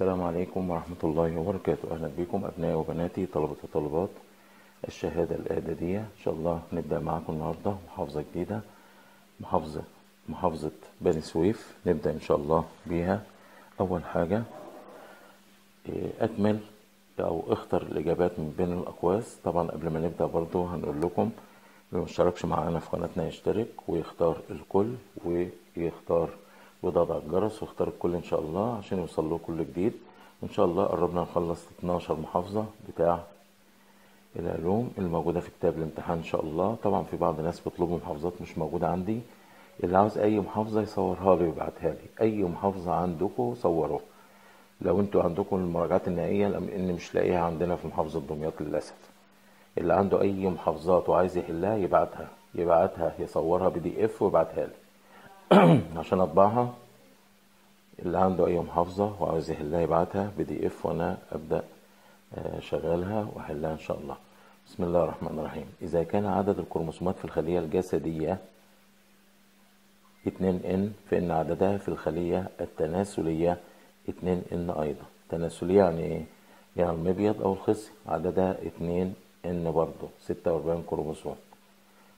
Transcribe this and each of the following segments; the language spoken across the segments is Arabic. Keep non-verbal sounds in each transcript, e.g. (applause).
السلام عليكم ورحمة الله وبركاته. أهلا بكم أبنائي وبناتي طلبة وطالبات الشهادة الإعدادية. إن شاء الله نبدأ معاكم النهاردة محافظة جديدة محافظة محافظة بني سويف. نبدأ إن شاء الله بيها. أول حاجة إيه، أكمل أو اختر الإجابات من بين الأقواس. طبعا قبل ما نبدأ برضو هنقول لكم اللي مشتركش معانا في قناتنا يشترك ويختار الكل ويختار ويضغط على الجرس ويختار الكل إن شاء الله عشان يوصل له كل جديد. وإن شاء الله قربنا نخلص 12 محافظة بتاع العلوم الموجودة في كتاب الامتحان إن شاء الله. طبعا في بعض الناس بيطلبوا محافظات مش موجودة عندي. اللي عاوز أي محافظة يصورها لي ويبعتها لي. أي محافظة عندكم صوروها. لو أنتوا عندكم المراجعات النهائية لأن مش لاقيها عندنا في محافظة دمياط للأسف. اللي عنده أي محافظات وعايز يحلها يبعتها. يبعتها يصورها PDF ويبعتها لي. (clears throat) عشان أطبعها اللي عنده أي محافظة وعاوز يحلها يبعتها PDF وأنا أبدأ آه، شغالها وأحلها إن شاء الله. بسم الله الرحمن الرحيم. إذا كان عدد الكروموسومات في الخلية الجسدية 2 N فإن عددها في الخلية التناسلية 2 N أيضا. تناسلية يعني إيه؟ يعني المبيض أو الخصي. عددها 2 إن برضه. 46 كروموسوم.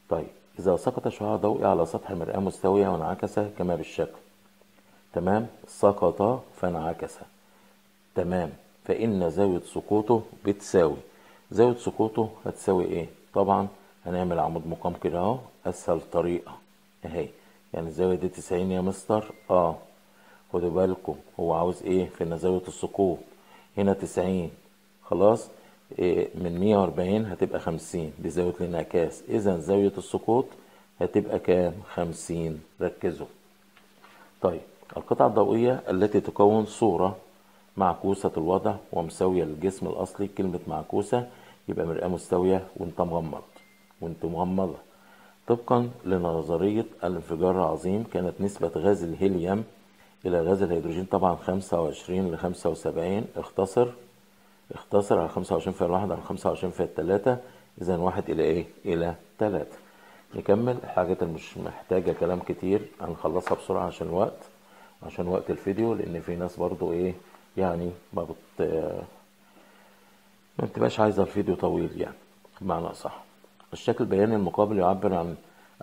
طيب إذا سقط شعاع ضوئي على سطح مرآة مستوية وانعكس كما بالشكل. تمام؟ سقط فانعكس. تمام. فإن زاوية سقوطه بتساوي. زاوية سقوطه هتساوي إيه؟ طبعا هنعمل عمود مقام كده أهو أسهل طريقة. أهي. يعني الزاوية دي 90 يا مستر؟ آه. خدوا بالكم. هو عاوز إيه؟ في زاوية السقوط. هنا 90 خلاص؟ من 140 هتبقى 50 دي زاوية الانعكاس. إذا زاوية السقوط هتبقى كام؟ 50 ركزوا. طيب القطعة الضوئية التي تكون صورة معكوسة الوضع ومساوية للجسم الأصلي كلمة معكوسة يبقى مرآة مستوية وأنت مغمض وأنت مغمضة. طبقا لنظرية الانفجار العظيم كانت نسبة غاز الهيليوم إلى غاز الهيدروجين طبعا 25 ل 75 اختصر. اختصر على 25 فيها الواحد على 25 فيها التلاتة إذا واحد إلى إيه؟ إلى تلاتة. نكمل. الحاجات اللي مش محتاجة كلام كتير هنخلصها بسرعة عشان وقت عشان وقت الفيديو لأن في ناس برضو إيه؟ يعني ما بت ما بتبقاش عايزة الفيديو طويل يعني بمعنى أصح. الشكل البياني المقابل يعبر عن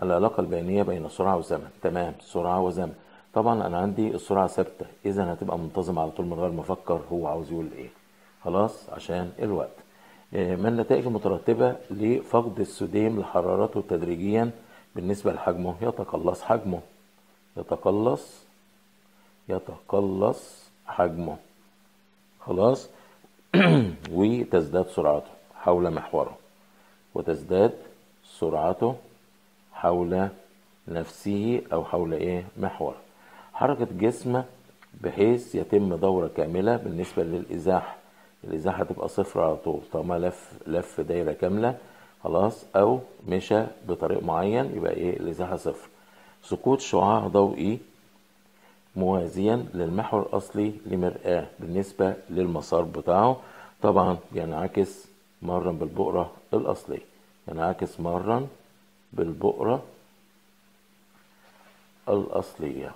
العلاقة البيانية بين سرعة وزمن تمام. سرعة وزمن. طبعا أنا عندي السرعة ثابتة إذا هتبقى منتظمة على طول من غير ما أفكر هو عاوز يقول إيه. خلاص عشان الوقت. إيه، ما النتائج المترتبة لفقد السوديم لحرارته تدريجيا بالنسبة لحجمه؟ يتقلص حجمه. يتقلص يتقلص حجمه. خلاص؟ (clears throat) وتزداد سرعته حول محوره. وتزداد سرعته حول نفسه أو حول إيه؟ محور حركة جسم بحيث يتم دورة كاملة بالنسبة للإزاحة. الإزاحة تبقى صفر على طول طالما لف لف دايرة كاملة خلاص أو مشى بطريق معين يبقى إيه؟ الإزاحة صفر. سقوط شعاع ضوئي موازيا للمحور الأصلي لمرآة بالنسبة للمسار بتاعه. طبعا بينعكس مرا بالبؤرة الأصلية. ينعكس مرا بالبؤرة الأصلية.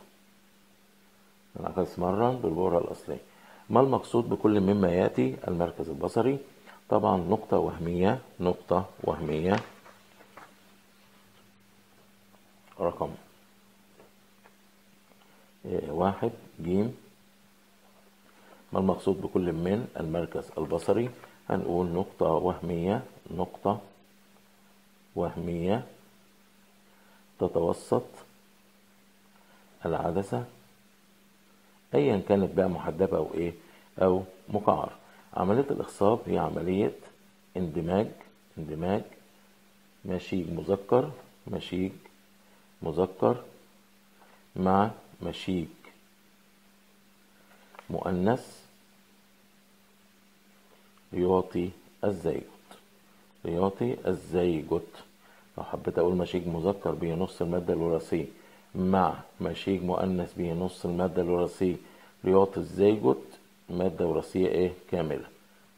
ينعكس مرا بالبؤرة الأصلية. ما المقصود بكل مما يأتي؟ المركز البصري. طبعا نقطة وهمية نقطة وهمية. رقم واحد جيم. ما المقصود بكل من؟ المركز البصري. هنقول نقطة وهمية نقطة وهمية. تتوسط العدسة أيا كانت بقى محدبة أو إيه أو مقعر. عملية الإخصاب هي عملية اندماج اندماج مشيج مذكر مشيج مذكر مع مشيج مؤنث يعطي الزيجوت. يعطي الزيجوت. لو حبيت أقول مشيج مذكر به نص المادة الوراثية. مع مشيج مؤنث به نص المادة الوراثية ليعطي الزيجوت مادة وراثية إيه؟ كاملة.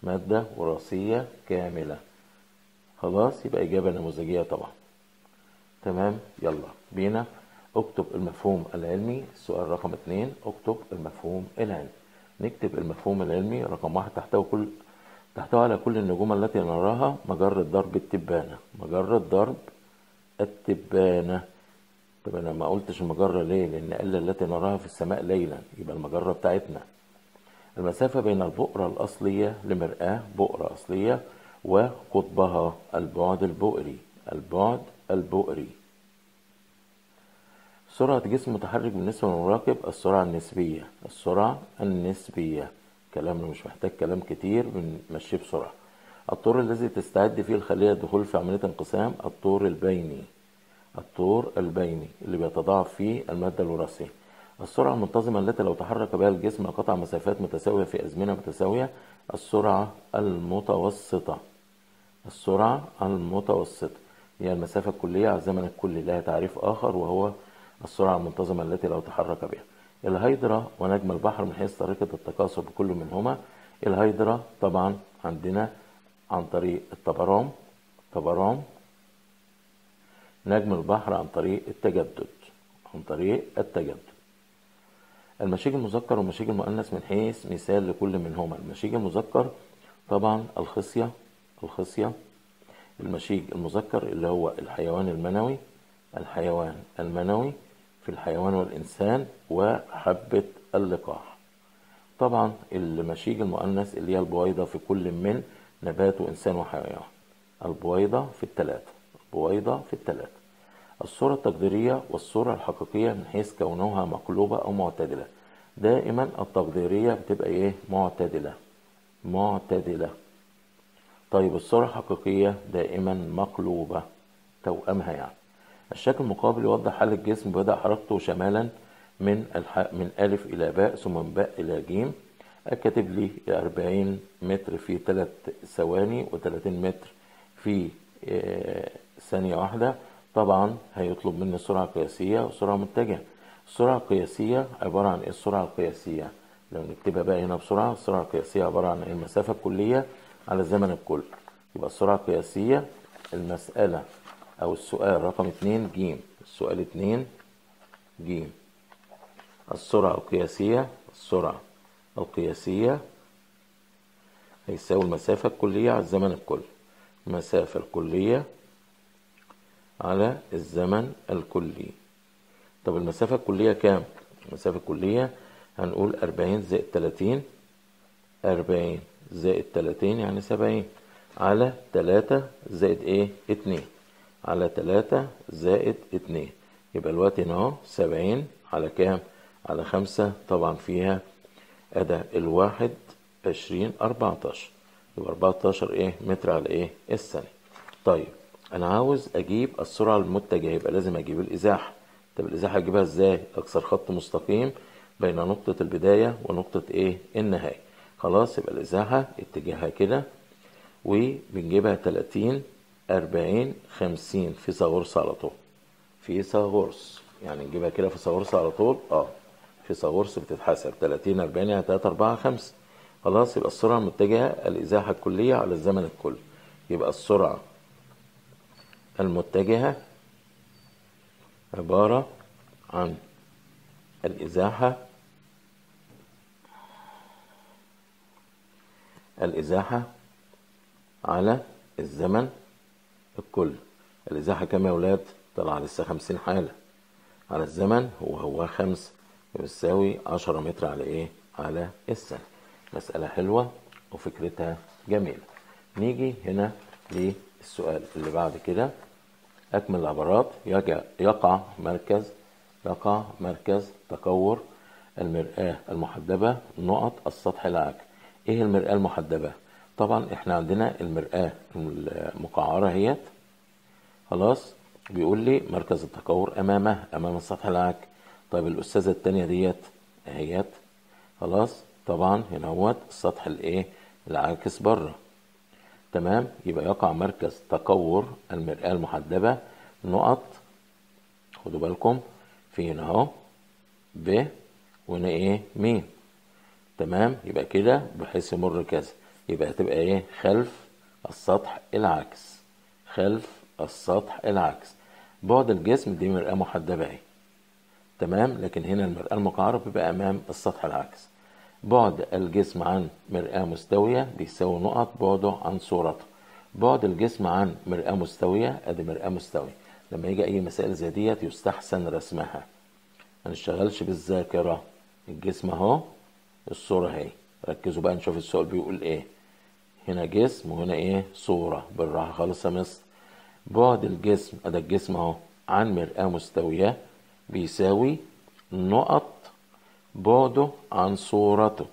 مادة وراثية كاملة. خلاص؟ يبقى إجابة نموذجية طبعا. تمام؟ يلا بينا. اكتب المفهوم العلمي السؤال رقم اتنين اكتب المفهوم العلمي. نكتب المفهوم العلمي رقم واحد تحتوي كل تحتوي على كل النجوم التي نراها مجرة ضرب التبانة. مجرة ضرب التبانة. طب أنا ما قلتش المجرة ليه؟ لأن قال التي نراها في السماء ليلا يبقى المجرة بتاعتنا. المسافة بين البؤرة الأصلية لمرآة بؤرة أصلية وقطبها البعد البؤري. البعد البؤري. سرعة جسم متحرك بالنسبة للمراقب السرعة النسبية. السرعة النسبية. كلامنا مش محتاج كلام كتير بنمشيه بسرعة. الطور الذي تستعد فيه الخلية الدخول في عملية انقسام الطور البيني. الطور البيني اللي بيتضاعف فيه المادة الوراثية. السرعة المنتظمة التي لو تحرك بها الجسم لقطع مسافات متساوية في أزمنة متساوية. السرعة المتوسطة. السرعة المتوسطة. هي المسافة الكلية على الزمن الكلي لها تعريف آخر وهو السرعة المنتظمة التي لو تحرك بها. الهيدرا ونجم البحر من حيث طريقة التكاثر بكل منهما. الهيدرا طبعا عندنا عن طريق التبرام تبرام نجم البحر عن طريق التجدد عن طريق التجدد. المشيج المذكر والمشيج المؤنث من حيث مثال لكل منهما. المشيج المذكر طبعا الخصية الخصية. المشيج المذكر اللي هو الحيوان المنوي الحيوان المنوي في الحيوان والإنسان وحبة اللقاح. طبعا المشيج المؤنث اللي هي البويضة في كل من نبات وإنسان وحيوان. البويضة في الثلاثة البويضة في الثلاثة الصورة التقديرية والصورة الحقيقية من حيث كونها مقلوبة أو معتدلة. دائما التقديرية بتبقى إيه؟ معتدلة. معتدلة. طيب الصورة الحقيقية دائما مقلوبة. توأمها يعني. الشكل المقابل يوضح حال الجسم بدأ حركته شمالا من الح... من ألف إلى باء ثم من باء إلى جيم. كاتب لي 40 متر في 3 ثواني و30 متر في ثانية واحدة. طبعا هيطلب مني السرعة القياسية والسرعة متجهة. السرعة القياسية عبارة عن إيه؟ السرعة القياسية. لو نكتبها بقى هنا بسرعة السرعة القياسية عبارة عن المسافة الكلية على الزمن الكلي يبقى السرعة القياسية المسألة أو السؤال رقم اتنين جيم. السؤال اتنين جيم. السرعة القياسية السرعة القياسية هيساوي المسافة الكلية على الزمن الكلي المسافة الكلية على الزمن الكلي طب المسافة الكلية كام؟ المسافة الكلية هنقول أربعين زائد تلاتين أربعين زائد تلاتين يعني سبعين على تلاتة زائد إيه؟ اتنين على تلاتة زائد اتنين يبقى الوقت هنا أهو سبعين على كام؟ على خمسة طبعا فيها أدا الواحد عشرين أربعتاشر يبقى أربعتاشر إيه؟ متر على إيه؟ الثانية طيب أنا عاوز أجيب السرعة المتجهة يبقى لازم أجيب الإزاحة. طب الإزاحة أجيبها إزاي؟ أكسر خط مستقيم بين نقطة البداية ونقطة إيه؟ النهاية. خلاص يبقى الإزاحة اتجاهها كده وبنجيبها تلاتين أربعين خمسين. في ثغرس على طول. في ثغرس يعني نجيبها كده في ثغرس على طول؟ آه. في ثغرس بتتحسب. تلاتين أربعين يعني تلاتة أربعة خمسة. خلاص يبقى السرعة المتجهة الإزاحة الكلية على الزمن الكلي يبقى السرعة المتجهة عبارة عن الإزاحة الإزاحة على الزمن الكل الإزاحة كام يا ولاد؟ طلع لسه خمسين حالة على الزمن هو هو خمس بيساوي عشرة متر على إيه؟ على السنة مسألة حلوة وفكرتها جميلة نيجي هنا للسؤال اللي بعد كده. أكمل العبارات. يقع مركز يقع مركز تكور المرآة المحدبة نقط السطح العاكس إيه المرآة المحدبة؟ طبعا إحنا عندنا المرآة المقعرة هيت. خلاص؟ بيقول لي مركز التكور أمامه أمام السطح العاكس طيب الأستاذة التانية ديت اهيت خلاص؟ طبعا هنا هوت السطح الإيه؟ العاكس بره. تمام؟ يبقى يقع مركز تكور المرآة المحدبة. نقط. خدوا بالكم. في اهو؟ ب. وهنا إيه؟ ميم. تمام؟ يبقى كده بحيث يمر كذا. يبقى هتبقى إيه؟ خلف السطح العاكس خلف السطح العاكس بعد الجسم دي مرآة محدبة اهي. تمام؟ لكن هنا المرآة المقعرة بيبقى أمام السطح العاكس بعد الجسم عن مرآة مستوية بيساوي نقط بعده عن صورته بعد الجسم عن مرآة مستوية أدي مرآة مستوية لما يجي أي مسائل زي ديت يستحسن رسمها. ما نشتغلش بالذاكرة. الجسم أهو الصورة أهي. ركزوا بقى نشوف السؤال بيقول إيه. هنا جسم وهنا إيه؟ صورة. بالراحة خالص يا مستر بعد الجسم أدي الجسم أهو عن مرآة مستوية بيساوي نقط بعده عن صورته.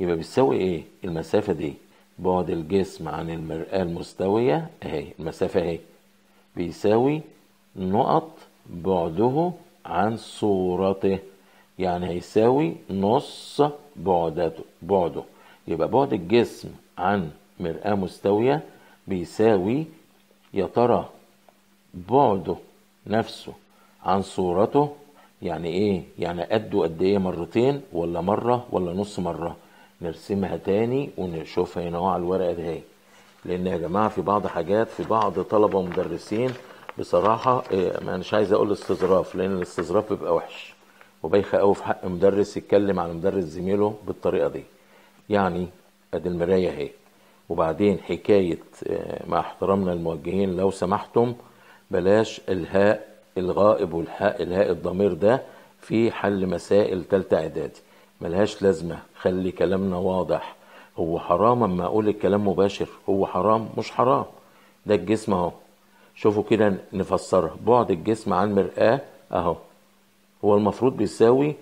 يبقى بيساوي إيه؟ المسافة دي. بعد الجسم عن المرآة المستوية أهي. المسافة أهي. بيساوي نقط بعده عن صورته. يعني هيساوي نص بعدته بعده. يبقى بعد الجسم عن مرآة مستوية بيساوي يا ترى بعده نفسه عن صورته يعني إيه؟ يعني قده قد إيه مرتين ولا مرة ولا نص مرة. نرسمها تاني ونشوفها هنا على الورقة دي. لأن يا جماعة في بعض حاجات في بعض طلبة ومدرسين بصراحة إيه ما مش عايز أقول استظراف لأن الاستظراف بيبقى وحش. وبايخة قوي في حق مدرس يتكلم على مدرس زميله بالطريقة دي. يعني أدي المراية أهي. وبعدين حكاية مع احترامنا الموجهين لو سمحتم بلاش إلهاء الغائب والحاء الهاء الضمير ده في حل مسائل تالتة اعدادي ملهاش لازمة خلي كلامنا واضح. هو حرام أما أقول الكلام مباشر. هو حرام مش حرام. ده الجسم أهو. شوفوا كده نفسرها بعد الجسم عن مرآة أهو. هو المفروض بيساوي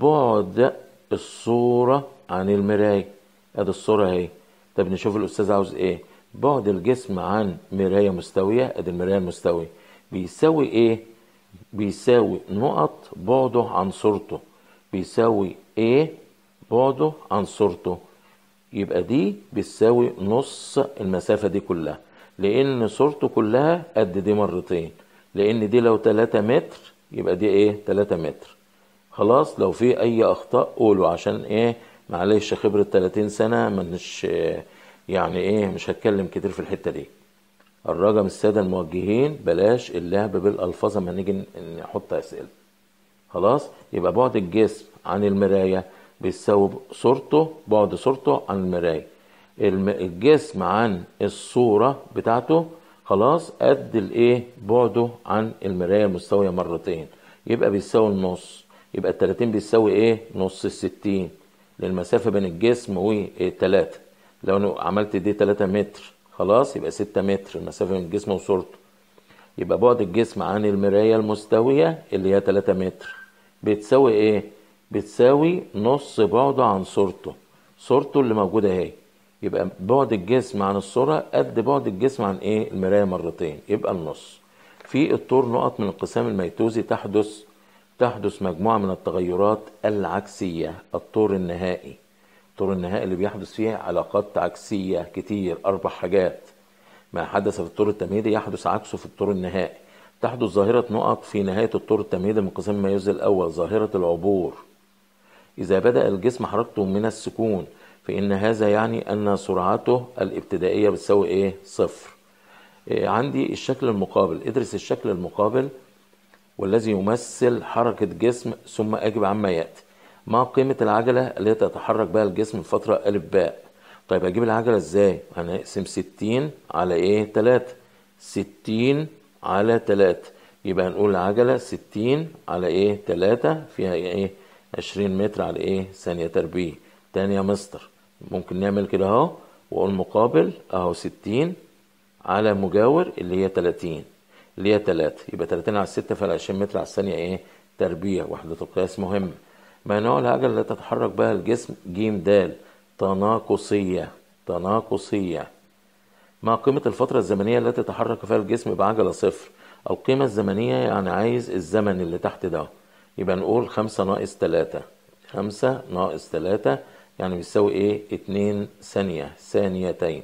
بعد الصورة عن المراية. أدي الصورة أهي. طب نشوف الأستاذ عاوز إيه. بعد الجسم عن مراية مستوية. أدي المراية المستوية. بيساوي إيه؟ بيساوي نقط بعده عن صورته. بيساوي إيه بعده عن صورته. يبقى دي بتساوي نص المسافة دي كلها. لأن صورته كلها قد دي مرتين. لأن دي لو 3 متر يبقى دي إيه؟ 3 متر. خلاص لو في أي أخطاء قولوا عشان إيه؟ معلش خبرة 30 سنة مش يعني إيه؟ مش هتكلم كتير في الحتة دي. الرجم السادة الموجهين بلاش اللعب بالألفاظ لما نيجي نحط أسئلة. خلاص؟ يبقى بعد الجسم عن المراية بيساوي صورته بعد صورته عن المراية. الجسم عن الصورة بتاعته خلاص؟ قد الإيه؟ بعده عن المراية المستوية مرتين. يبقى بيساوي النص. يبقى التلاتين بيساوي إيه؟ نص الستين. للمسافة بين الجسم والتلاتة. لو أنا عملت دي تلاتة متر خلاص يبقى ستة متر المسافة بين الجسم وصورته. يبقى بعد الجسم عن المراية المستوية اللي هي تلاتة متر. بتساوي إيه؟ بتساوي نص بعده عن صورته. صورته اللي موجودة أهي. يبقى بعد الجسم عن الصورة قد بعد الجسم عن إيه؟ المراية مرتين. يبقى النص. في الطور نقط من القسام الميتوزي تحدث تحدث مجموعة من التغيرات العكسية الطور النهائي. الطور النهائي اللي بيحدث فيه علاقات عكسية كتير أربع حاجات. ما حدث في الطور التمهيدي يحدث عكسه في الطور النهائي. تحدث ظاهرة نقط في نهاية الطور التمهيدي من قسم الميوز الأول ظاهرة العبور. إذا بدأ الجسم حركته من السكون فإن هذا يعني أن سرعته الابتدائية بتساوي إيه؟ صفر. إيه عندي الشكل المقابل. ادرس الشكل المقابل والذي يمثل حركة جسم ثم أجب عما يأتي. ما قيمة العجلة التي تتحرك بها الجسم في فترة ألف باء طيب أجيب العجلة إزاي؟ هنقسم ستين على إيه؟ تلاتة. ستين على تلاتة. يبقى هنقول العجلة ستين على إيه؟ تلاتة. فيها إيه؟ عشرين متر على إيه؟ ثانية تربيع. تاني يا مستر. ممكن نعمل كده أهو. وأقول مقابل أهو ستين على مجاور اللي هي تلاتين اللي هي تلاتة. يبقى تلاتين على الستة فعلى عشرين متر على الثانية إيه؟ تربيع. وحدة القياس مهمة. ما نوع العجلة التي تتحرك بها الجسم جيم دال تناقصية تناقصية. ما قيمة الفترة الزمنية التي تتحرك فيها الجسم بعجلة صفر. القيمة الزمنية يعني عايز الزمن اللي تحت ده. يبقى نقول خمسة ناقص تلاتة. خمسة ناقص تلاتة يعني بيساوي إيه؟ اتنين ثانية ثانيتين.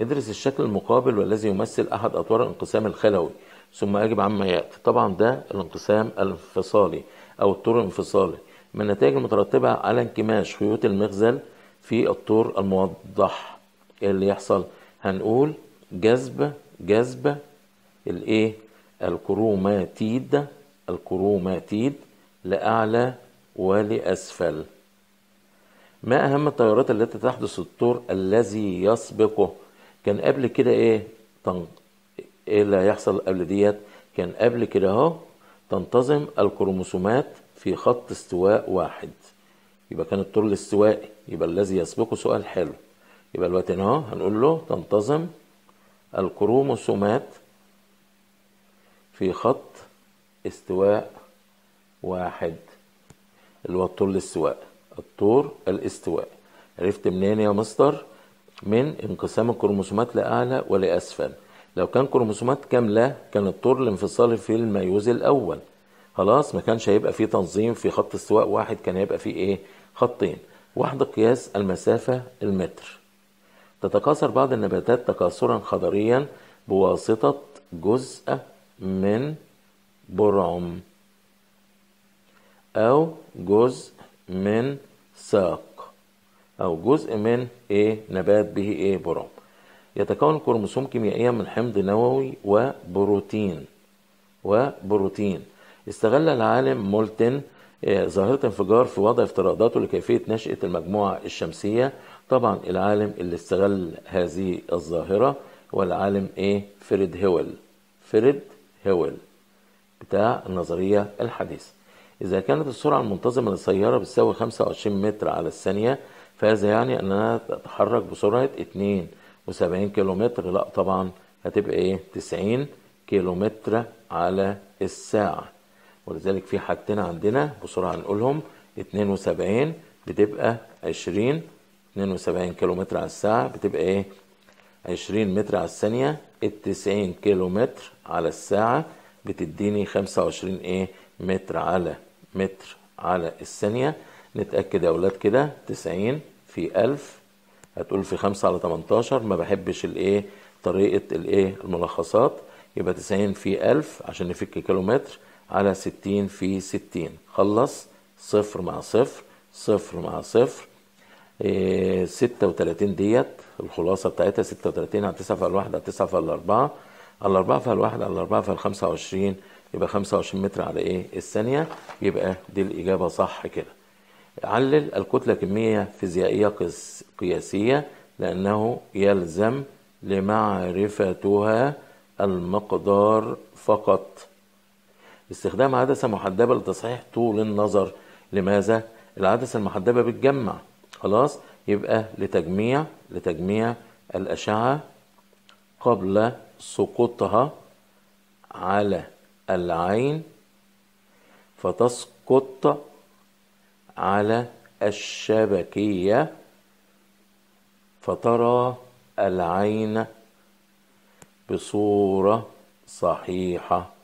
ادرس الشكل المقابل والذي يمثل أحد أطوار الانقسام الخلوي. ثم أجب عما يأتي. طبعا ده الانقسام الانفصالي أو الطور الانفصالي. من النتائج المترتبة على انكماش خيوط المخزل في الطور الموضح. إيه اللي يحصل؟ هنقول جذب جذب الإيه؟ الكروماتيد الكروماتيد لأعلى ولأسفل ما أهم التيارات التي تحدث الطور الذي يسبقه؟ كان قبل كده إيه. إيه اللي هيحصل قبل ديت؟ كان قبل كده أهو تنتظم الكروموسومات في خط استواء واحد. يبقى كان الطور الاستوائي يبقى الذي يسبقه سؤال حلو. يبقى الوقت هنا اهو هنقول له تنتظم الكروموسومات في خط استواء واحد. اللي هو الطور الاستواء الطور الاستواء. عرفت منين يا مستر؟ من انقسام الكروموسومات لأعلى ولأسفل. لو كان كروموسومات كاملة كان الطور الانفصالي في الميوز الأول. خلاص ما كانش هيبقى فيه تنظيم في خط استواء واحد كان هيبقى فيه إيه؟ خطين. وحدة قياس المسافة المتر. تتكاثر بعض النباتات تكاثرا خضريا بواسطة جزء من برعم أو جزء من ساق أو جزء من إيه؟ نبات به إيه؟ برعم. يتكون الكروموسوم كيميائيا من حمض نووي وبروتين. وبروتين. استغل العالم مولتن ظاهرة انفجار في وضع افتراضاته لكيفية نشأة المجموعة الشمسية. طبعا العالم اللي استغل هذه الظاهرة هو العالم إيه؟ فريد هيول فريد هيول بتاع النظرية الحديثة. إذا كانت السرعة المنتظمة للسيارة بتساوي 25 متر على الثانية فهذا يعني أنها تتحرك بسرعة 72 كيلومتر. لا طبعا هتبقى إيه؟ 90 كيلومتر على الساعة. ولذلك في حاجتين عندنا بسرعة هنقولهم. 72 بتبقى 20 72 كيلومتر على الساعة بتبقى إيه؟ 20 متر على الثانية. ال 90 كيلومتر على الساعة بتديني 25 إيه؟ متر على متر على الثانية. نتأكد يا أولاد كده 90 في 1000 هتقول في 5 على 18 ما بحبش الإيه؟ طريقة الإيه؟ الملخصات. يبقى 90 في 1000 عشان نفك كيلومتر. على 60 في 60 خلص صفر مع صفر صفر مع صفر. إيه 36 ديت الخلاصة بتاعتها 36 على 9 في الواحد على 9 في الأربعة على الأربعة في الواحد على الأربعة في الخمسة وعشرين يبقى 25 متر على إيه؟ الثانية. يبقى دي الإجابة صح كده. علل الكتلة كمية فيزيائية قياسية لأنه يلزم لمعرفتها المقدار فقط. استخدام عدسة محدبة لتصحيح طول النظر. لماذا؟ العدسة المحدبة بتجمع. خلاص؟ يبقى لتجميع لتجميع الأشعة قبل سقوطها على العين فتسقط على الشبكية فترى العين بصورة صحيحة.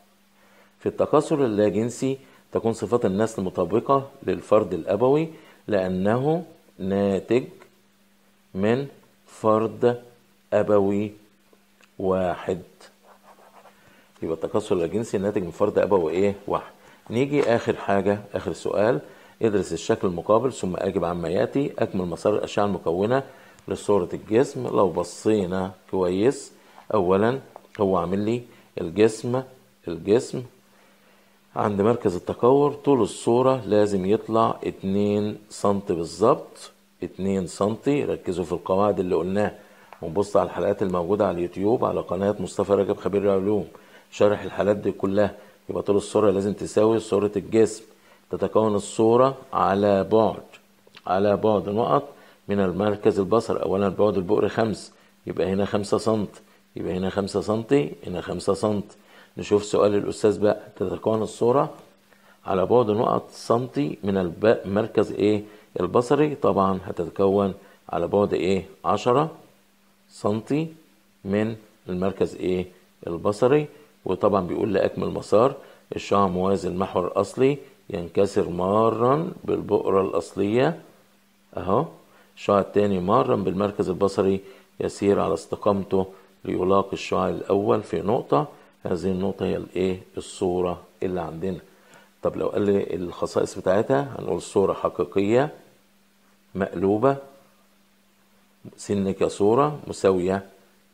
في التكاثر اللاجنسي تكون صفات النسل مطابقة للفرد الأبوي لأنه ناتج من فرد أبوي واحد. يبقى التكاثر الجنسي ناتج من فرد أبوي إيه؟ واحد. نيجي آخر حاجة آخر سؤال. ادرس الشكل المقابل ثم أجب عما يأتي. أكمل مسار الأشعة المكونة لصورة الجسم. لو بصينا كويس أولا هو عامل لي الجسم الجسم عند مركز التكور طول الصورة لازم يطلع 2 سنتي بالظبط 2 سنتي. ركزوا في القواعد اللي قلناها ونبص على الحلقات الموجودة على اليوتيوب على قناة مصطفى رجب خبير العلوم. شرح الحالات دي كلها. يبقى طول الصورة لازم تساوي صورة الجسم. تتكون الصورة على بعد على بعد نقط من المركز البصر. أولا بعد البؤر خمس يبقى هنا خمسة سنت يبقى هنا خمسة سنتي هنا خمسة سنت نشوف سؤال الأستاذ بقى. تتكون الصورة على بعد نقط سنتي من المركز إيه؟ البصري. طبعا هتتكون على بعد إيه؟ عشرة سنتي من المركز إيه؟ البصري. وطبعا بيقول لأكمل مسار الشعاع موازي المحور الأصلي ينكسر مارا بالبؤرة الأصلية. أهو. الشعاع التاني مارا بالمركز البصري يسير على استقامته ليلاقي الشعاع الأول في نقطة. هذه النقطة هي الإيه؟ الصورة اللي عندنا. طب لو قال لي الخصائص بتاعتها هنقول صورة حقيقية مقلوبة سنك صورة مساوية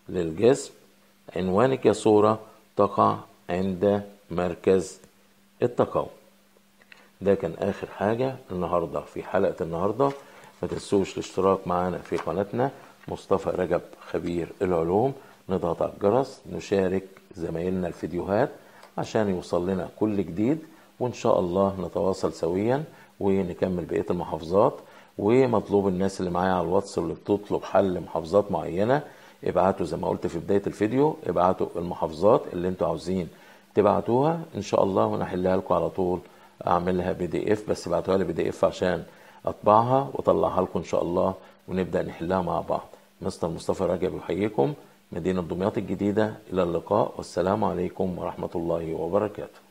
للجسم عنوانك يا صورة تقع عند مركز التقاوم ده كان آخر حاجة النهاردة في حلقة النهاردة. ما تنسوش الاشتراك معنا في قناتنا مصطفى رجب خبير العلوم. نضغط على الجرس نشارك زمايلنا الفيديوهات عشان يوصل لنا كل جديد وإن شاء الله نتواصل سويا ونكمل بقية المحافظات. ومطلوب الناس اللي معايا على الواتس اللي بتطلب حل محافظات معينة ابعتوا زي ما قلت في بداية الفيديو ابعتوا المحافظات اللي أنتوا عاوزين تبعتوها. إن شاء الله ونحلها لكم على طول أعملها PDF بس ابعتوها لي PDF عشان أطبعها وأطلعها لكم إن شاء الله ونبدأ نحلها مع بعض. مستر مصطفى رجب يحييكم. مدينة دمياط الجديدة. إلى اللقاء. والسلام عليكم ورحمة الله وبركاته.